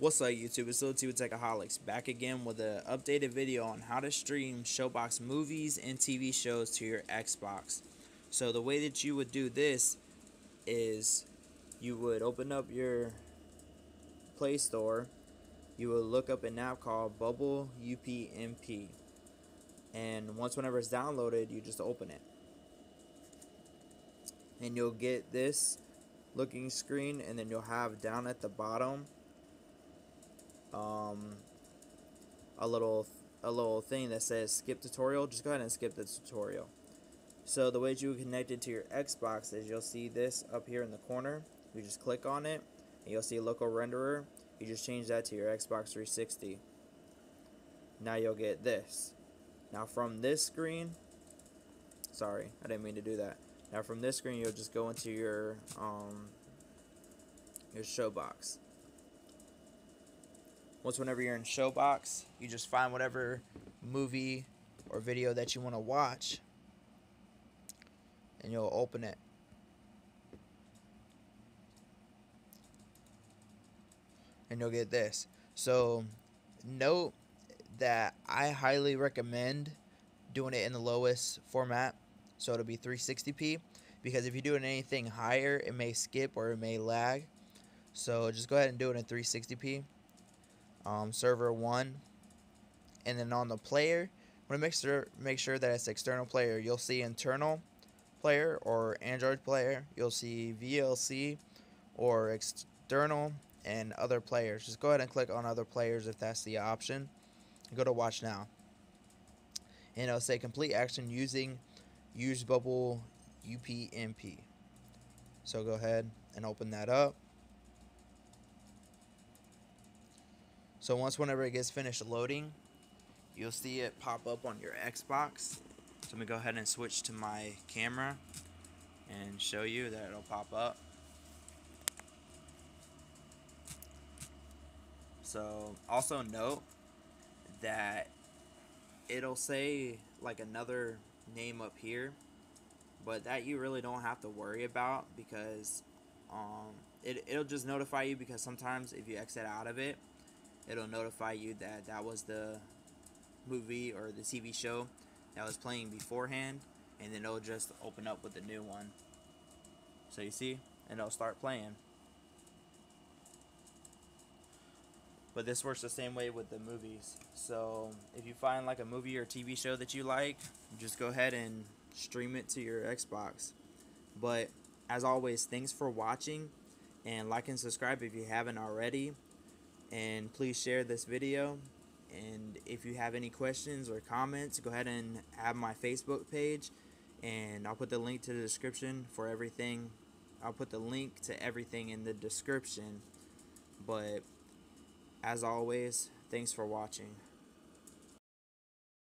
What's up YouTube, it's Lil T with Techaholics, back again with an updated video on how to stream Showbox movies and TV shows to your Xbox. So the way that you would do this is you would open up your Play Store, you would look up an app called Bubble UPnP, and once whenever it's downloaded, you just open it. And you'll get this looking screen and then you'll have down at the bottom um, a little a little thing that says skip tutorial just go ahead and skip the tutorial. So the way you connect it to your Xbox is you'll see this up here in the corner. You just click on it and you'll see local renderer. You just change that to your Xbox 360 now you'll get this. Now from this screen sorry I didn't mean to do that. Now from this screen you'll just go into your um, your Showbox once whenever you're in Showbox, you just find whatever movie or video that you want to watch and you'll open it. And you'll get this. So note that I highly recommend doing it in the lowest format. So it'll be 360p because if you do it anything higher, it may skip or it may lag. So just go ahead and do it in 360p um, server one, and then on the player, want to make sure make sure that it's external player. You'll see internal player or Android player. You'll see VLC or external and other players. Just go ahead and click on other players if that's the option. Go to watch now. And it'll say complete action using use bubble UPnP. So go ahead and open that up. So once whenever it gets finished loading, you'll see it pop up on your Xbox. So let me go ahead and switch to my camera and show you that it'll pop up. So also note that it'll say like another name up here, but that you really don't have to worry about because um, it, it'll just notify you because sometimes if you exit out of it, it'll notify you that that was the movie or the TV show that was playing beforehand and then it'll just open up with a new one. So you see? And it'll start playing. But this works the same way with the movies. So if you find like a movie or TV show that you like just go ahead and stream it to your Xbox. But as always thanks for watching and like and subscribe if you haven't already and please share this video. And if you have any questions or comments go ahead and add my Facebook page and I'll put the link to the description for everything. I'll put the link to everything in the description. But as always thanks for watching